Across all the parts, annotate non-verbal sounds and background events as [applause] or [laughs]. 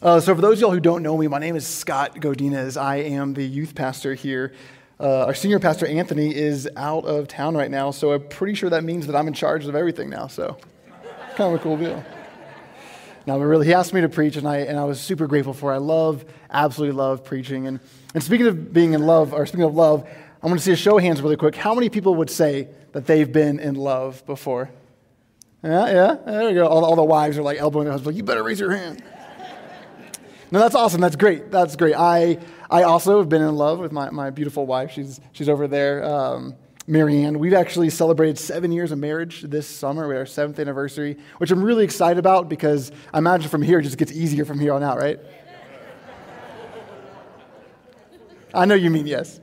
Uh, so, for those of y'all who don't know me, my name is Scott Godinez. I am the youth pastor here. Uh, our senior pastor, Anthony, is out of town right now, so I'm pretty sure that means that I'm in charge of everything now, so kind of a cool deal. No, but really, he asked me to preach, and I, and I was super grateful for it. I love, absolutely love preaching. And, and speaking of being in love, or speaking of love, I'm going to see a show of hands really quick. How many people would say that they've been in love before? Yeah, yeah, there we go. All, all the wives are like elbowing their husbands, like, you better raise your hand. No, that's awesome. That's great. That's great. I, I also have been in love with my, my beautiful wife. She's, she's over there, um, Marianne. We've actually celebrated seven years of marriage this summer. We had our seventh anniversary, which I'm really excited about because I imagine from here it just gets easier from here on out, right? I know you mean yes.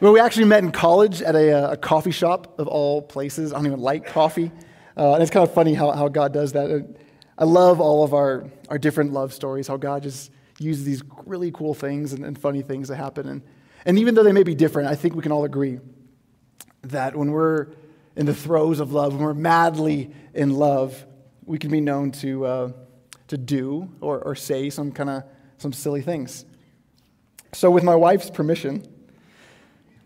Well, we actually met in college at a, a coffee shop of all places. I don't even like coffee. Uh, and it's kind of funny how, how God does that. I love all of our, our different love stories, how God just uses these really cool things and, and funny things that happen. And, and even though they may be different, I think we can all agree that when we're in the throes of love, when we're madly in love, we can be known to, uh, to do or, or say some kind of some silly things. So, with my wife's permission,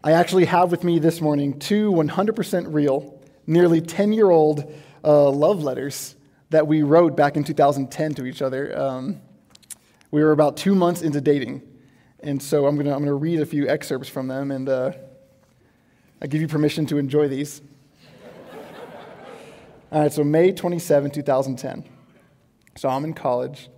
I actually have with me this morning two 100% real, nearly 10 year old uh, love letters that we wrote back in 2010 to each other. Um, we were about two months into dating. And so I'm going to I'm to read a few excerpts from them, and uh, I give you permission to enjoy these. [laughs] All right, so May 27, 2010. So I'm in college.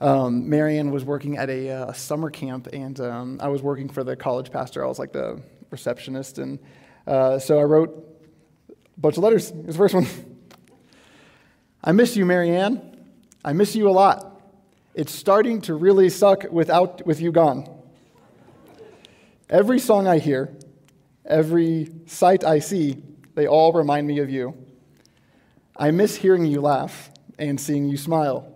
Um, Marianne was working at a uh, summer camp, and um, I was working for the college pastor. I was like the receptionist. And uh, so I wrote a bunch of letters. Here's the first one. [laughs] I miss you, Marianne. I miss you a lot. It's starting to really suck without with you gone. Every song I hear, every sight I see, they all remind me of you. I miss hearing you laugh and seeing you smile.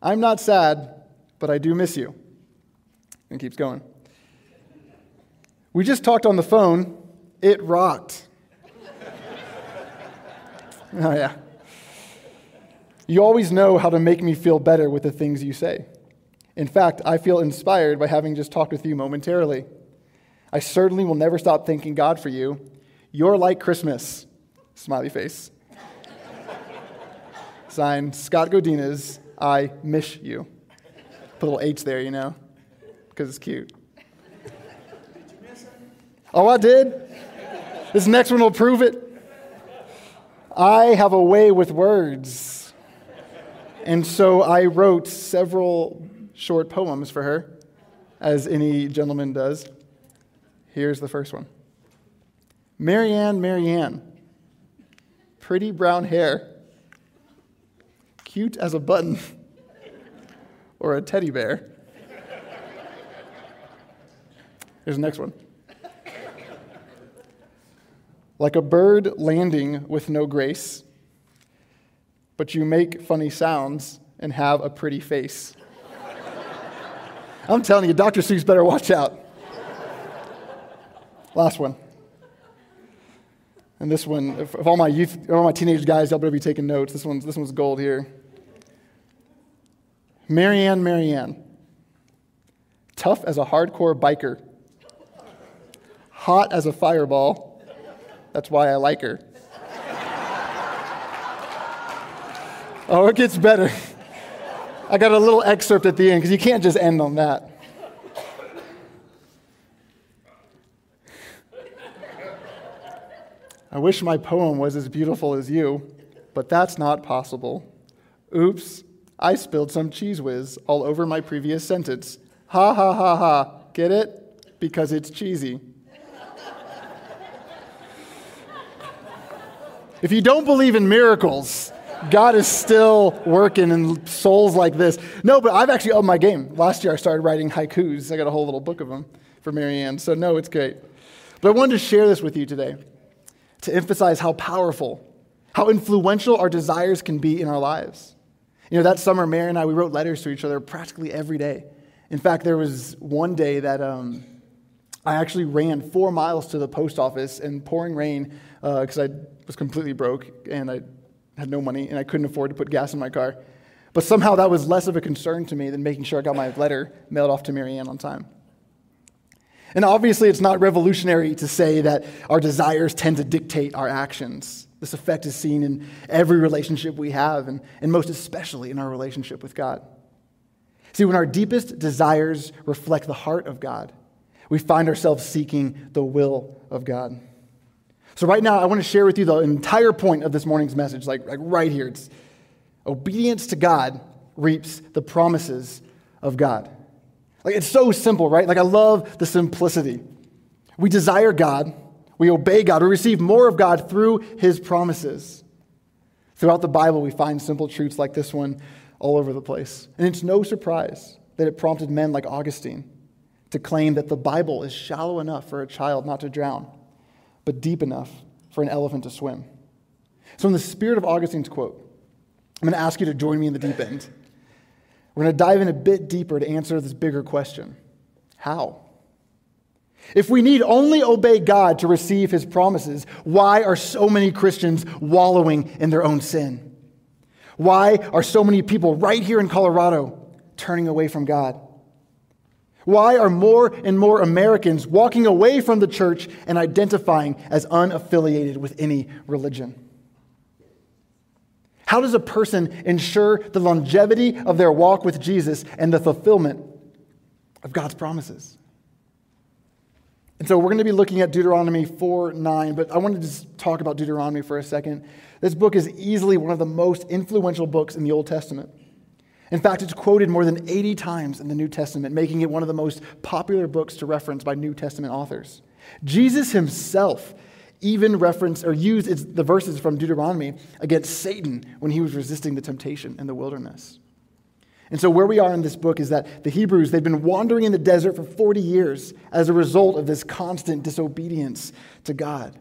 I'm not sad, but I do miss you. And keeps going. We just talked on the phone. It rocked. [laughs] oh, yeah. You always know how to make me feel better with the things you say. In fact, I feel inspired by having just talked with you momentarily. I certainly will never stop thanking God for you. You're like Christmas. Smiley face. Signed, Scott Godinez, I miss you. Put a little H there, you know, because it's cute. Oh, I did? This next one will prove it. I have a way with words. And so I wrote several short poems for her, as any gentleman does. Here's the first one Marianne, Marianne, pretty brown hair, cute as a button [laughs] or a teddy bear. Here's the next one. Like a bird landing with no grace but you make funny sounds and have a pretty face. I'm telling you, Dr. Seuss better watch out. Last one. And this one, if, if all my youth, all my teenage guys, y'all better be taking notes. This one's, this one's gold here. Marianne, Marianne. Tough as a hardcore biker. Hot as a fireball. That's why I like her. Oh, it gets better. I got a little excerpt at the end because you can't just end on that. I wish my poem was as beautiful as you, but that's not possible. Oops, I spilled some Cheez Whiz all over my previous sentence. Ha ha ha ha. Get it? Because it's cheesy. if you don't believe in miracles, God is still working in souls like this. No, but I've actually upped my game. Last year I started writing haikus. I got a whole little book of them for Marianne. So, no, it's great. But I wanted to share this with you today to emphasize how powerful, how influential our desires can be in our lives. You know, that summer, Mary and I, we wrote letters to each other practically every day. In fact, there was one day that um, I actually ran four miles to the post office in pouring rain because uh, I was completely broke and I had no money and I couldn't afford to put gas in my car. But somehow that was less of a concern to me than making sure I got my letter mailed off to Marianne on time. And obviously, it's not revolutionary to say that our desires tend to dictate our actions. This effect is seen in every relationship we have, and, and most especially in our relationship with God. See, when our deepest desires reflect the heart of God, we find ourselves seeking the will of God. So, right now, I want to share with you the entire point of this morning's message, like, like right here. It's obedience to God reaps the promises of God. Like, it's so simple, right? Like, I love the simplicity. We desire God, we obey God, we receive more of God through his promises. Throughout the Bible, we find simple truths like this one all over the place. And it's no surprise that it prompted men like Augustine to claim that the Bible is shallow enough for a child not to drown, but deep enough for an elephant to swim. So, in the spirit of Augustine's quote, I'm going to ask you to join me in the deep end. We're going to dive in a bit deeper to answer this bigger question How? If we need only obey God to receive his promises, why are so many Christians wallowing in their own sin? Why are so many people right here in Colorado turning away from God? Why are more and more Americans walking away from the church and identifying as unaffiliated with any religion? How does a person ensure the longevity of their walk with Jesus and the fulfillment of God's promises? And so we're going to be looking at Deuteronomy 4 9, but I want to just talk about Deuteronomy for a second. This book is easily one of the most influential books in the Old Testament. In fact, it's quoted more than 80 times in the New Testament, making it one of the most popular books to reference by New Testament authors. Jesus himself even referenced or used the verses from Deuteronomy against Satan when he was resisting the temptation in the wilderness. And so, where we are in this book is that the Hebrews, they've been wandering in the desert for 40 years as a result of this constant disobedience to God.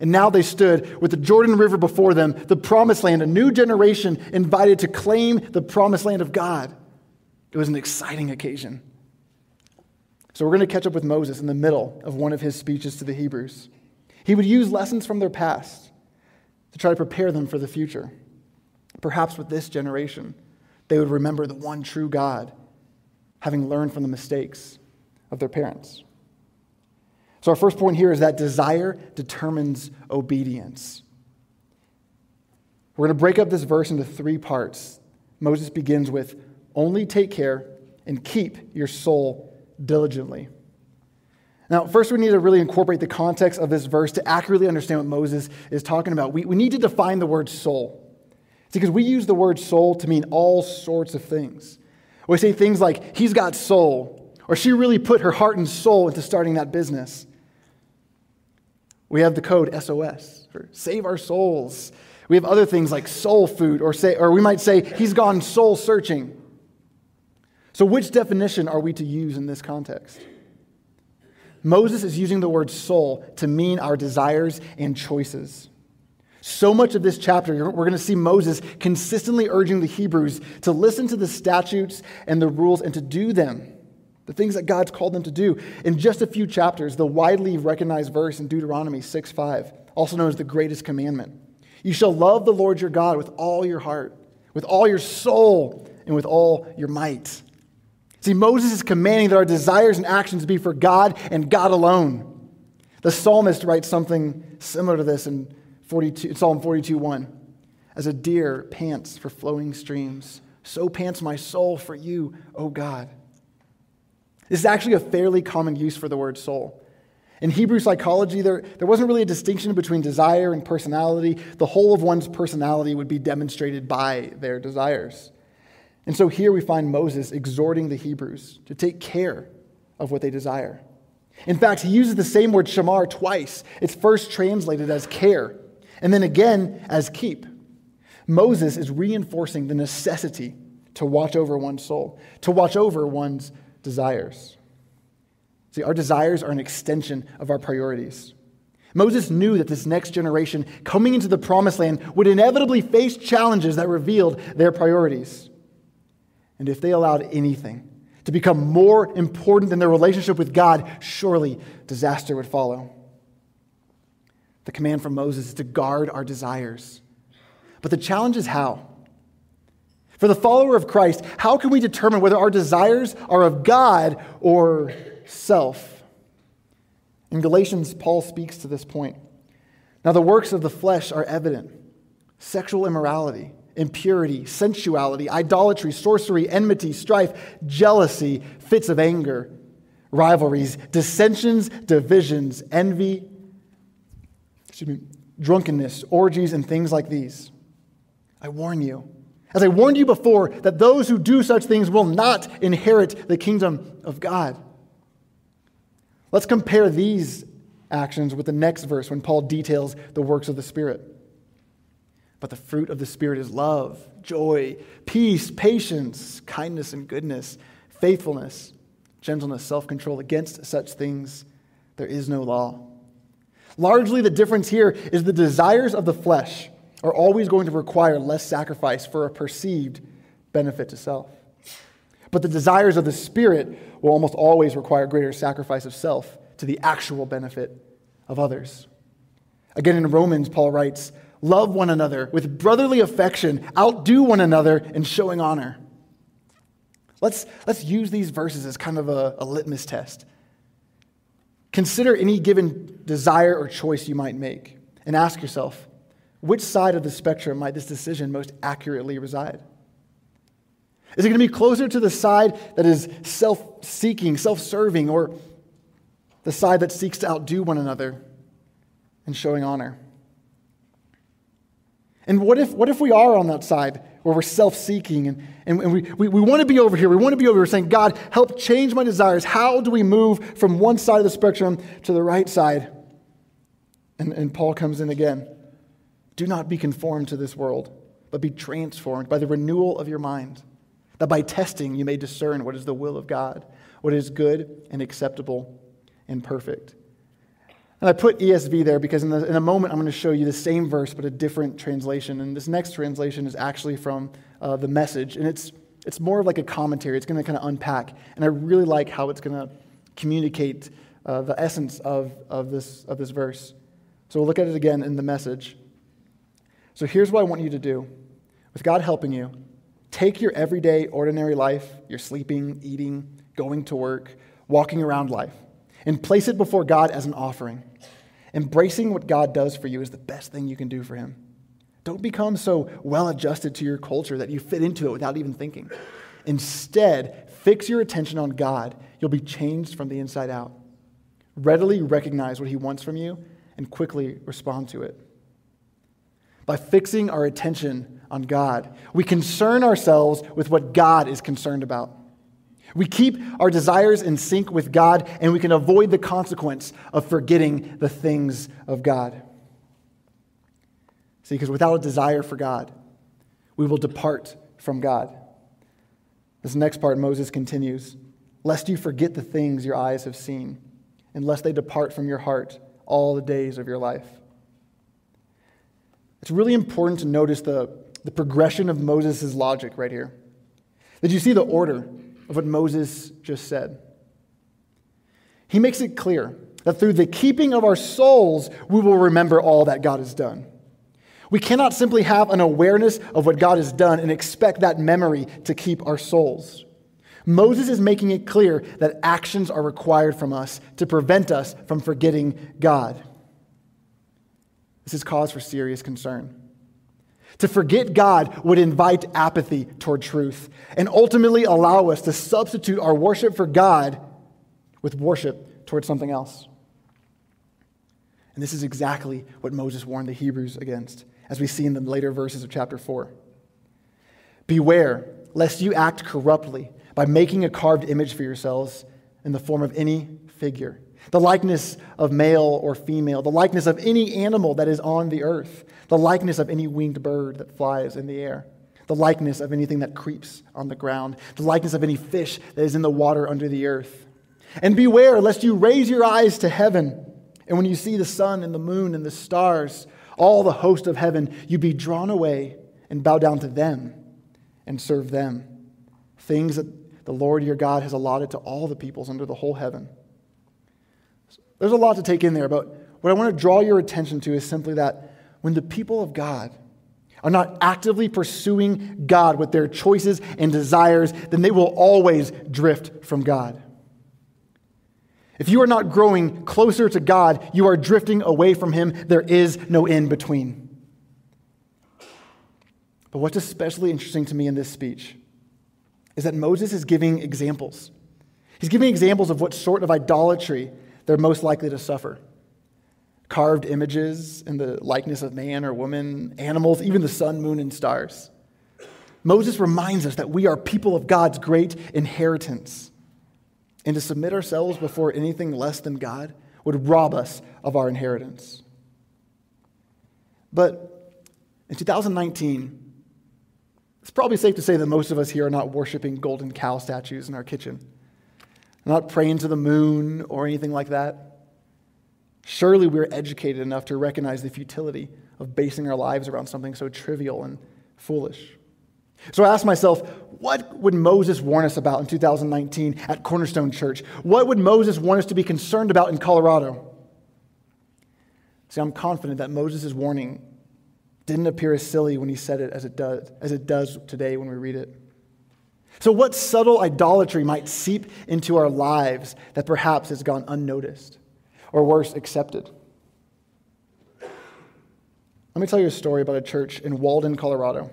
And now they stood with the Jordan River before them, the promised land, a new generation invited to claim the promised land of God. It was an exciting occasion. So, we're going to catch up with Moses in the middle of one of his speeches to the Hebrews. He would use lessons from their past to try to prepare them for the future. Perhaps with this generation, they would remember the one true God, having learned from the mistakes of their parents. So, our first point here is that desire determines obedience. We're going to break up this verse into three parts. Moses begins with, Only take care and keep your soul diligently. Now, first, we need to really incorporate the context of this verse to accurately understand what Moses is talking about. We, we need to define the word soul. It's because we use the word soul to mean all sorts of things. We say things like, he's got soul, or she really put her heart and soul into starting that business. We have the code SOS for save our souls. We have other things like soul food, or, say, or we might say, he's gone soul searching. So, which definition are we to use in this context? Moses is using the word soul to mean our desires and choices. So much of this chapter, we're going to see Moses consistently urging the Hebrews to listen to the statutes and the rules and to do them, the things that God's called them to do. In just a few chapters, the widely recognized verse in Deuteronomy 6 5, also known as the greatest commandment You shall love the Lord your God with all your heart, with all your soul, and with all your might. See, Moses is commanding that our desires and actions be for God and God alone. The psalmist writes something similar to this in 42, Psalm 42 1. As a deer pants for flowing streams, so pants my soul for you, O God. This is actually a fairly common use for the word soul. In Hebrew psychology, there, there wasn't really a distinction between desire and personality. The whole of one's personality would be demonstrated by their desires. And so here we find Moses exhorting the Hebrews to take care of what they desire. In fact, he uses the same word shamar twice. It's first translated as care, and then again as keep. Moses is reinforcing the necessity to watch over one's soul, to watch over one's desires. See, our desires are an extension of our priorities. Moses knew that this next generation coming into the promised land would inevitably face challenges that revealed their priorities. And if they allowed anything to become more important than their relationship with God, surely disaster would follow. The command from Moses is to guard our desires. But the challenge is how? For the follower of Christ, how can we determine whether our desires are of God or self? In Galatians, Paul speaks to this point. Now, the works of the flesh are evident sexual immorality, impurity, sensuality, idolatry, sorcery, enmity, strife, jealousy, fits of anger, rivalries, dissensions, divisions, envy, excuse me, drunkenness, orgies, and things like these. I warn you, as I warned you before, that those who do such things will not inherit the kingdom of God. Let's compare these actions with the next verse when Paul details the works of the Spirit. But the fruit of the Spirit is love, joy, peace, patience, kindness, and goodness, faithfulness, gentleness, self control. Against such things there is no law. Largely, the difference here is the desires of the flesh are always going to require less sacrifice for a perceived benefit to self. But the desires of the Spirit will almost always require greater sacrifice of self to the actual benefit of others. Again, in Romans, Paul writes, Love one another with brotherly affection, outdo one another in showing honor. Let's, let's use these verses as kind of a, a litmus test. Consider any given desire or choice you might make and ask yourself which side of the spectrum might this decision most accurately reside? Is it going to be closer to the side that is self seeking, self serving, or the side that seeks to outdo one another and showing honor? And what if, what if we are on that side where we're self seeking and, and, we, we, we want to be over here? We want to be over here saying, God, help change my desires. How do we move from one side of the spectrum to the right side? And, and Paul comes in again. Do not be conformed to this world, but be transformed by the renewal of your mind, that by testing you may discern what is the will of God, what is good and acceptable and perfect. And I put ESV there because in, the, in, a moment I'm going to show you the same verse but a different translation. And this next translation is actually from uh, the message. And it's, it's more of like a commentary. It's going to kind of unpack. And I really like how it's going to communicate uh, the essence of, of, this, of this verse. So we'll look at it again in the message. So here's what I want you to do with God helping you take your everyday, ordinary life, your sleeping, eating, going to work, walking around life and place it before God as an offering. Embracing what God does for you is the best thing you can do for Him. Don't become so well adjusted to your culture that you fit into it without even thinking. Instead, fix your attention on God. You'll be changed from the inside out. Readily recognize what He wants from you and quickly respond to it. By fixing our attention on God, we concern ourselves with what God is concerned about. We keep our desires in sync with God, and we can avoid the consequence of forgetting the things of God. See, because without a desire for God, we will depart from God. This next part, Moses continues Lest you forget the things your eyes have seen, and lest they depart from your heart all the days of your life. It's really important to notice the, the progression of Moses' logic right here. Did you see the order? of what Moses just said. He makes it clear that through the keeping of our souls, we will remember all that God has done. We cannot simply have an awareness of what God has done and expect that memory to keep our souls. Moses is making it clear that actions are required from us to prevent us from forgetting God. This is cause for serious concern. To forget God would invite apathy toward truth and ultimately allow us to substitute our worship for God with worship toward something else. And this is exactly what Moses warned the Hebrews against, as we see in the later verses of chapter 4. Beware lest you act corruptly by making a carved image for yourselves in the form of any figure the likeness of male or female, the likeness of any animal that is on the earth, the likeness of any winged bird that flies in the air, the likeness of anything that creeps on the ground, the likeness of any fish that is in the water under the earth. And beware lest you raise your eyes to heaven, and when you see the sun and the moon and the stars, all the host of heaven, you be drawn away and bow down to them and serve them. Things that the Lord your God has allotted to all the peoples under the whole heaven. There's a lot to take in there, but what I want to draw your attention to is simply that when the people of God are not actively pursuing God with their choices and desires, then they will always drift from God. If you are not growing closer to God, you are drifting away from Him. There is no in between. But what's especially interesting to me in this speech is that Moses is giving examples. He's giving examples of what sort of idolatry they're most likely to suffer carved images in the likeness of man or woman, animals, even the sun, moon, and stars. Moses reminds us that we are people of God's great inheritance. And to submit ourselves before anything less than God would rob us of our inheritance. But in 2019, it's probably safe to say that most of us here are not worshiping golden cow statues in our kitchen, not praying to the moon or anything like that. Surely we're educated enough to recognize the futility of basing our lives around something so trivial and foolish. So I asked myself, what would Moses warn us about in 2019 at Cornerstone Church? What would Moses want us to be concerned about in Colorado? See, I'm confident that Moses' warning didn't appear as silly when he said it as it does, as it does today when we read it. So, what subtle idolatry might seep into our lives that perhaps has gone unnoticed? or worse, accepted. Let me tell you a story about a church in Walden, Colorado.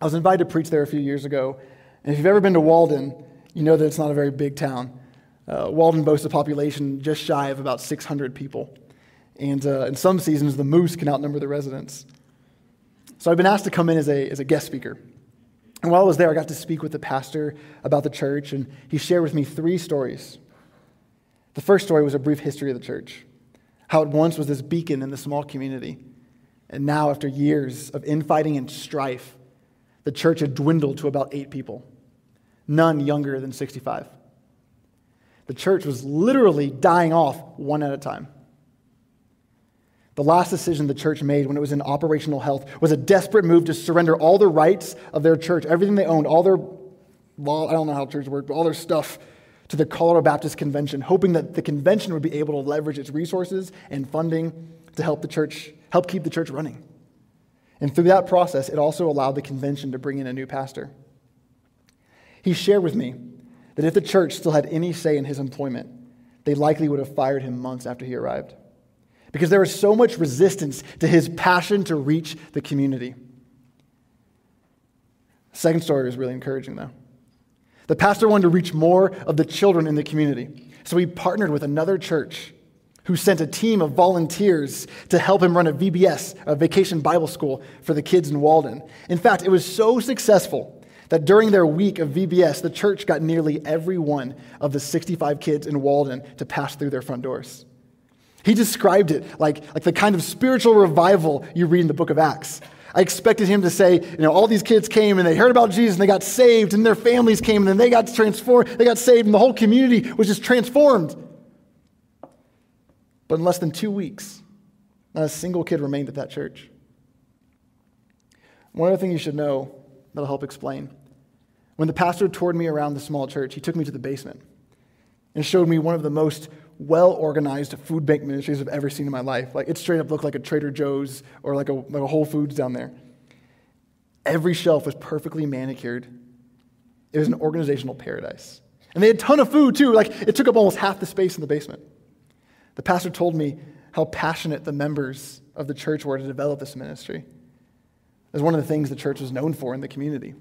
I was invited to preach there a few years ago, and if you've ever been to Walden, you know that it's not a very big town. Uh, Walden boasts a population just shy of about 600 people. And uh, in some seasons, the moose can outnumber the residents. So I've been asked to come in as a, as a guest speaker. And while I was there, I got to speak with the pastor about the church, and he shared with me three stories the first story was a brief history of the church, how it once was this beacon in the small community. And now, after years of infighting and strife, the church had dwindled to about eight people, none younger than 65. The church was literally dying off one at a time. The last decision the church made when it was in operational health was a desperate move to surrender all the rights of their church, everything they owned, all their, I don't know how churches work, but all their stuff to the Colorado Baptist Convention, hoping that the convention would be able to leverage its resources and funding to help the church, help keep the church running. And through that process, it also allowed the convention to bring in a new pastor. He shared with me that if the church still had any say in his employment, they likely would have fired him months after he arrived. Because there was so much resistance to his passion to reach the community. Second story was really encouraging, though. The pastor wanted to reach more of the children in the community. So he partnered with another church who sent a team of volunteers to help him run a VBS, a vacation Bible school for the kids in Walden. In fact, it was so successful that during their week of VBS, the church got nearly every one of the 65 kids in Walden to pass through their front doors. He described it like, like the kind of spiritual revival you read in the book of Acts. I expected him to say, you know, all these kids came and they heard about Jesus and they got saved, and their families came and then they got transformed, they got saved, and the whole community was just transformed. But in less than two weeks, not a single kid remained at that church. One other thing you should know that'll help explain. When the pastor toured me around the small church, he took me to the basement and showed me one of the most well organized food bank ministries I've ever seen in my life. Like it straight up looked like a Trader Joe's or like a, like a Whole Foods down there. Every shelf was perfectly manicured. It was an organizational paradise. And they had a ton of food too. Like it took up almost half the space in the basement. The pastor told me how passionate the members of the church were to develop this ministry. It was one of the things the church was known for in the community.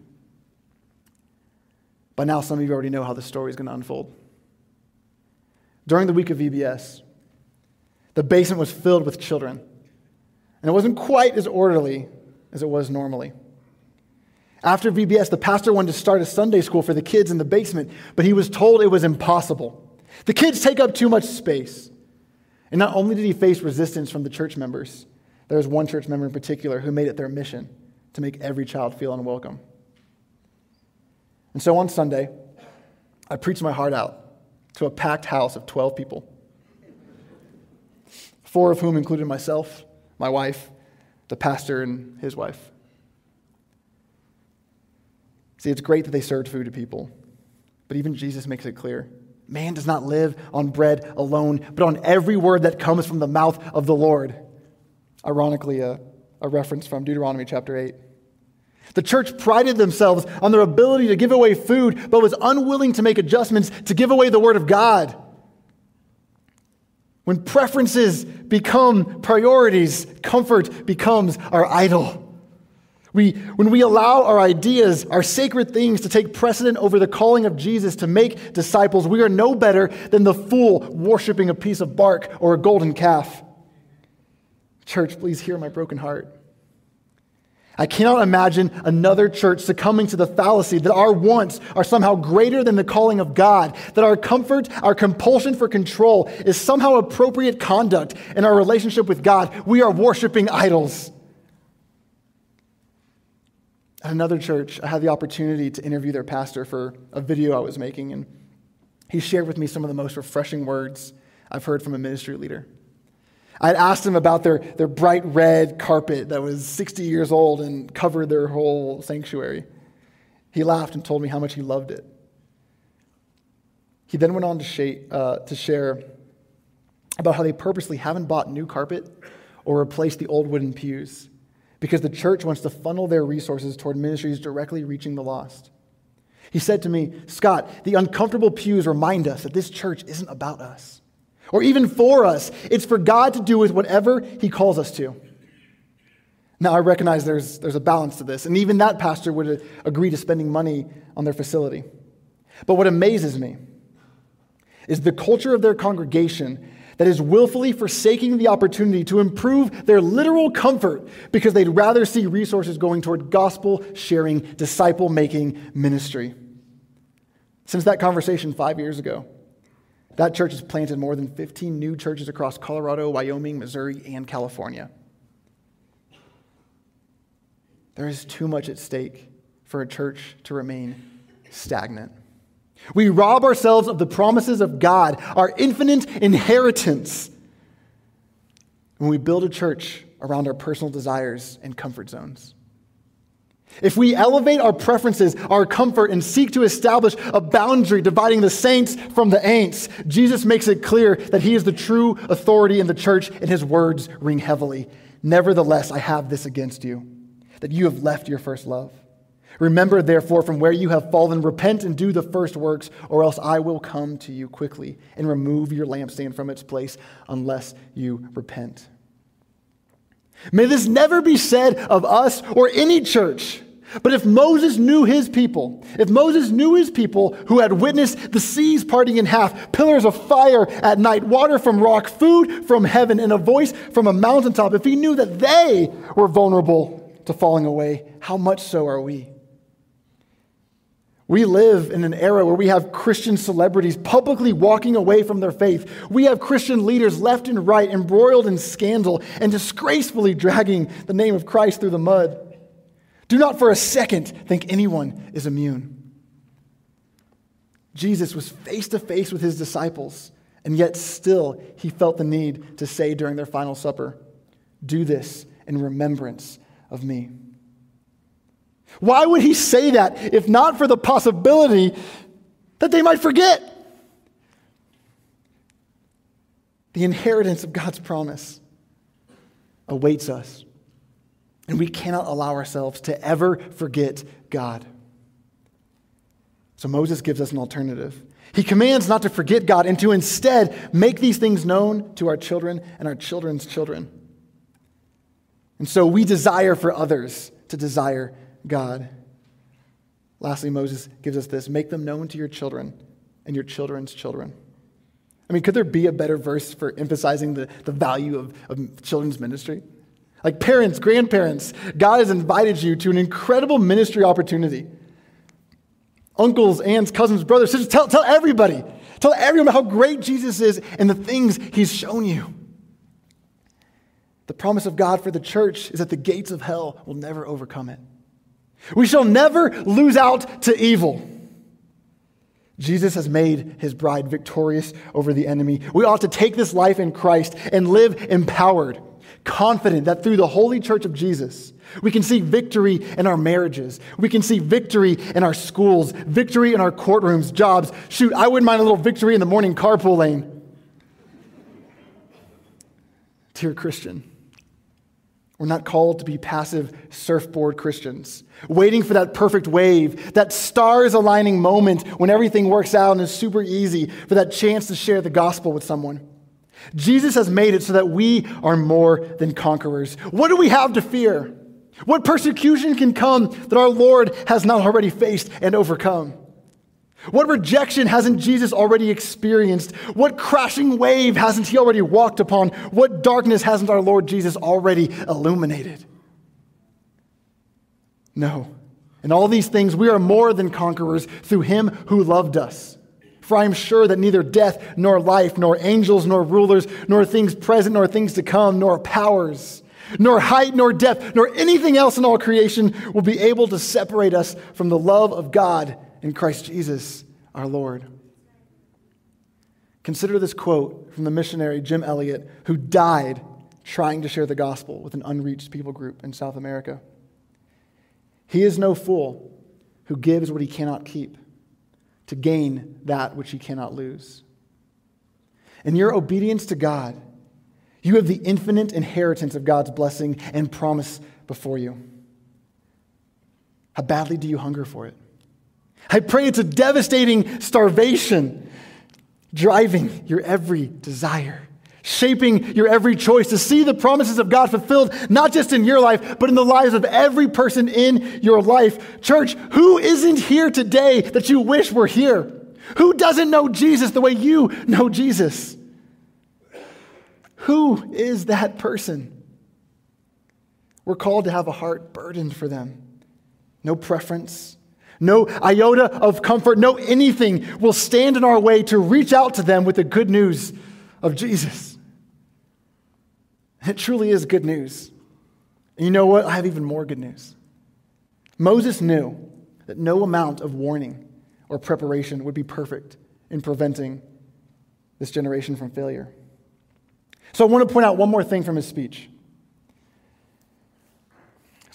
By now, some of you already know how the story is going to unfold during the week of VBS, the basement was filled with children. And it wasn't quite as orderly as it was normally. After VBS, the pastor wanted to start a Sunday school for the kids in the basement, but he was told it was impossible. The kids take up too much space. And not only did he face resistance from the church members, there was one church member in particular who made it their mission to make every child feel unwelcome. And so on Sunday, I preached my heart out to a packed house of 12 people, four of whom included myself, my wife, the pastor, and his wife. See, it's great that they served food to people, but even Jesus makes it clear man does not live on bread alone, but on every word that comes from the mouth of the Lord. Ironically, a, a reference from Deuteronomy chapter 8. The church prided themselves on their ability to give away food, but was unwilling to make adjustments to give away the Word of God. When preferences become priorities, comfort becomes our idol. We, when we allow our ideas, our sacred things, to take precedent over the calling of Jesus to make disciples, we are no better than the fool worshiping a piece of bark or a golden calf. Church, please hear my broken heart. I cannot imagine another church succumbing to the fallacy that our wants are somehow greater than the calling of God, that our comfort, our compulsion for control is somehow appropriate conduct in our relationship with God. We are worshiping idols. At another church, I had the opportunity to interview their pastor for a video I was making, and he shared with me some of the most refreshing words I've heard from a ministry leader. I had asked him about their, their bright red carpet that was 60 years old and covered their whole sanctuary. He laughed and told me how much he loved it. He then went on to, share, uh, to share about how they purposely haven't bought new carpet or replaced the old wooden pews because the church wants to funnel their resources toward ministries directly reaching the lost. He said to me, Scott, the uncomfortable pews remind us that this church isn't about us or even for us. It's for God to do with whatever He calls us to. Now, I recognize there's, there's a balance to this, and even that pastor would agree to spending money on their facility. But what amazes me is the culture of their congregation that is willfully forsaking the opportunity to improve their literal comfort because they'd rather see resources going toward gospel sharing, disciple making ministry. Since that conversation five years ago, that church has planted more than 15 new churches across Colorado, Wyoming, Missouri, and California. There is too much at stake for a church to remain stagnant. We rob ourselves of the promises of God, our infinite inheritance, when we build a church around our personal desires and comfort zones. If we elevate our preferences, our comfort, and seek to establish a boundary dividing the saints from the ain'ts, Jesus makes it clear that he is the true authority in the church, and his words ring heavily. Nevertheless, I have this against you, that you have left your first love. Remember, therefore, from where you have fallen, repent and do the first works, or else I will come to you quickly and remove your lampstand from its place unless you repent. May this never be said of us or any church. But if Moses knew his people, if Moses knew his people who had witnessed the seas parting in half, pillars of fire at night, water from rock, food from heaven, and a voice from a mountaintop, if he knew that they were vulnerable to falling away, how much so are we? We live in an era where we have Christian celebrities publicly walking away from their faith. We have Christian leaders left and right embroiled in scandal and disgracefully dragging the name of Christ through the mud. Do not for a second think anyone is immune. Jesus was face to face with his disciples, and yet still he felt the need to say during their final supper, Do this in remembrance of me. Why would he say that if not for the possibility that they might forget? The inheritance of God's promise awaits us, and we cannot allow ourselves to ever forget God. So Moses gives us an alternative. He commands not to forget God and to instead make these things known to our children and our children's children. And so we desire for others to desire God. Lastly, Moses gives us this make them known to your children and your children's children. I mean, could there be a better verse for emphasizing the, the value of, of children's ministry? Like parents, grandparents, God has invited you to an incredible ministry opportunity. Uncles, aunts, cousins, brothers, sisters, tell, tell everybody. Tell everyone how great Jesus is and the things he's shown you. The promise of God for the church is that the gates of hell will never overcome it. We shall never lose out to evil. Jesus has made his bride victorious over the enemy. We ought to take this life in Christ and live empowered, confident that through the holy church of Jesus, we can see victory in our marriages. We can see victory in our schools, victory in our courtrooms, jobs. Shoot, I wouldn't mind a little victory in the morning carpool lane. Dear Christian, We're not called to be passive surfboard Christians, waiting for that perfect wave, that stars aligning moment when everything works out and is super easy for that chance to share the gospel with someone. Jesus has made it so that we are more than conquerors. What do we have to fear? What persecution can come that our Lord has not already faced and overcome? What rejection hasn't Jesus already experienced? What crashing wave hasn't he already walked upon? What darkness hasn't our Lord Jesus already illuminated? No. In all these things, we are more than conquerors through him who loved us. For I am sure that neither death, nor life, nor angels, nor rulers, nor things present, nor things to come, nor powers, nor height, nor depth, nor anything else in all creation will be able to separate us from the love of God in Christ Jesus our Lord. Consider this quote from the missionary Jim Elliot, who died trying to share the gospel with an unreached people group in South America. He is no fool who gives what he cannot keep to gain that which he cannot lose. In your obedience to God, you have the infinite inheritance of God's blessing and promise before you. How badly do you hunger for it? I pray it's a devastating starvation driving your every desire, shaping your every choice to see the promises of God fulfilled, not just in your life, but in the lives of every person in your life. Church, who isn't here today that you wish were here? Who doesn't know Jesus the way you know Jesus? Who is that person? We're called to have a heart burdened for them. No preference, no iota of comfort, no anything will stand in our way to reach out to them with the good news of Jesus. It truly is good news. And you know what? I have even more good news. Moses knew that no amount of warning or preparation would be perfect in preventing this generation from failure. So I want to point out one more thing from his speech.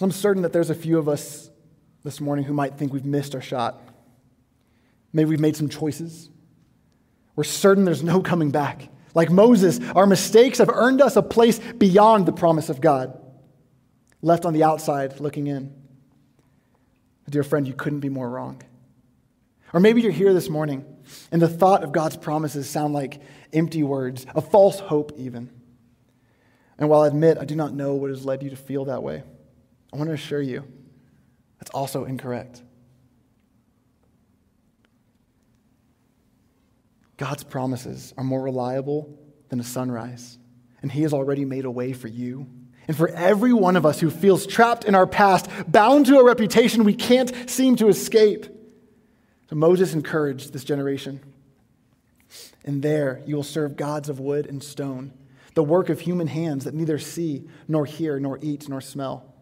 I'm certain that there's a few of us this morning who might think we've missed our shot. Maybe we've made some choices. We're certain there's no coming back. Like Moses, our mistakes have earned us a place beyond the promise of God, left on the outside looking in. Dear friend, you couldn't be more wrong. Or maybe you're here this morning and the thought of God's promises sound like empty words, a false hope, even. And while I admit I do not know what has led you to feel that way, I want to assure you that's also incorrect. God's promises are more reliable than a sunrise, and He has already made a way for you. And for every one of us who feels trapped in our past, bound to a reputation we can't seem to escape. So Moses encouraged this generation. And there you will serve gods of wood and stone, the work of human hands that neither see, nor hear, nor eat, nor smell.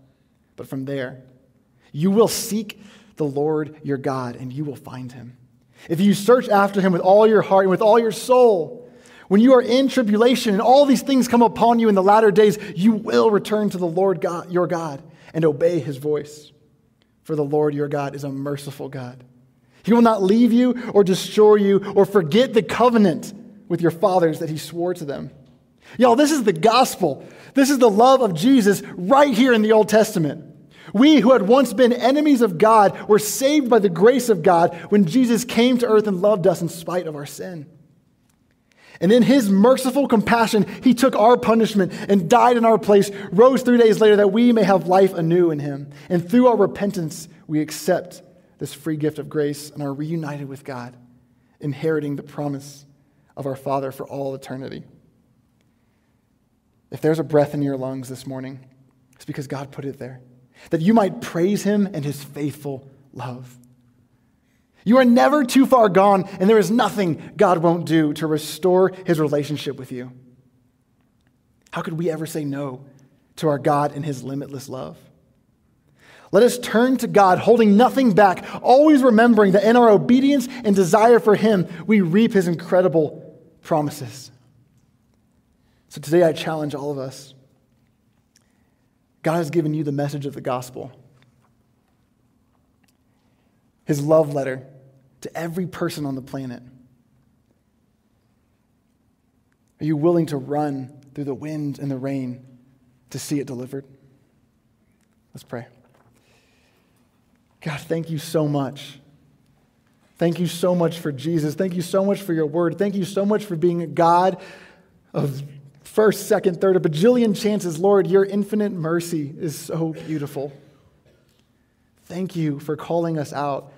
But from there, you will seek the Lord your God, and you will find him. If you search after him with all your heart and with all your soul, when you are in tribulation and all these things come upon you in the latter days, you will return to the Lord God, your God and obey his voice. For the Lord your God is a merciful God. He will not leave you or destroy you or forget the covenant with your fathers that he swore to them. Y'all, this is the gospel. This is the love of Jesus right here in the Old Testament. We who had once been enemies of God were saved by the grace of God when Jesus came to earth and loved us in spite of our sin. And in his merciful compassion, he took our punishment and died in our place, rose three days later that we may have life anew in him. And through our repentance, we accept this free gift of grace and are reunited with God, inheriting the promise of our Father for all eternity. If there's a breath in your lungs this morning, it's because God put it there that you might praise him and his faithful love. You are never too far gone, and there is nothing God won't do to restore his relationship with you. How could we ever say no to our God and his limitless love? Let us turn to God, holding nothing back, always remembering that in our obedience and desire for him, we reap his incredible promises. So today I challenge all of us God has given you the message of the gospel. His love letter to every person on the planet. Are you willing to run through the wind and the rain to see it delivered? Let's pray. God, thank you so much. Thank you so much for Jesus. Thank you so much for your word. Thank you so much for being a God of first, second, third, a bajillion chances. Lord, your infinite mercy is so beautiful. Thank you for calling us out,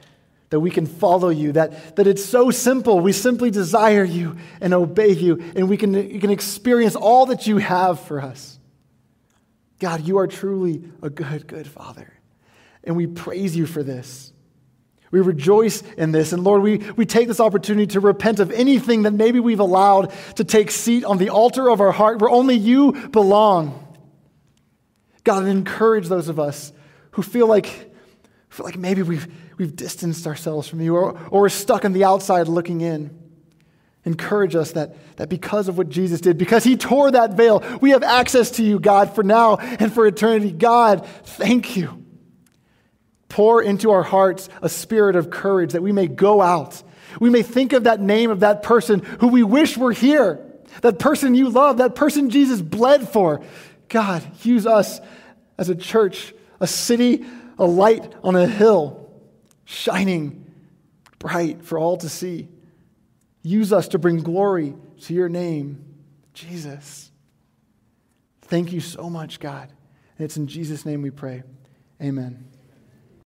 that we can follow you, that, that it's so simple. We simply desire you and obey you, and we can, can experience all that you have for us. God, you are truly a good, good Father. And we praise you for this. We rejoice in this. And Lord, we, we take this opportunity to repent of anything that maybe we've allowed to take seat on the altar of our heart where only you belong. God, encourage those of us who feel like, feel like maybe we've, we've distanced ourselves from you or, or we're stuck on the outside looking in. Encourage us that, that because of what Jesus did, because he tore that veil, we have access to you, God, for now and for eternity. God, thank you. Pour into our hearts a spirit of courage that we may go out. We may think of that name of that person who we wish were here, that person you love, that person Jesus bled for. God, use us as a church, a city, a light on a hill, shining bright for all to see. Use us to bring glory to your name, Jesus. Thank you so much, God. And it's in Jesus' name we pray. Amen.